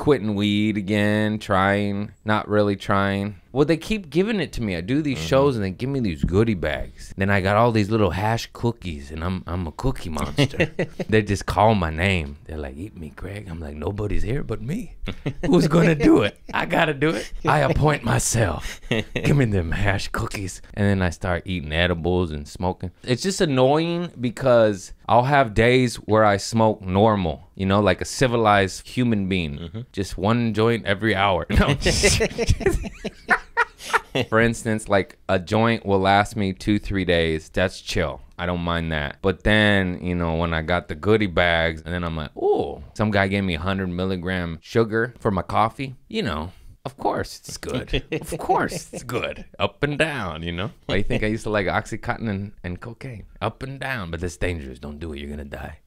quitting weed again, trying, not really trying. Well, they keep giving it to me. I do these mm-hmm. shows and they give me these goodie bags. Then I got all these little hash cookies and I'm I'm a cookie monster. they just call my name. They're like, "Eat me, Greg." I'm like, "Nobody's here but me. Who's gonna do it? I gotta do it. I appoint myself. Give me them hash cookies." And then I start eating edibles and smoking. It's just annoying because I'll have days where I smoke normal, you know, like a civilized human being, mm-hmm. just one joint every hour. No. For instance, like a joint will last me two, three days. That's chill. I don't mind that. But then, you know, when I got the goodie bags, and then I'm like, oh, some guy gave me 100 milligram sugar for my coffee. You know, of course it's good. of course it's good. Up and down, you know? Why do you think I used to like Oxycontin and, and cocaine? Up and down. But that's dangerous. Don't do it. You're going to die.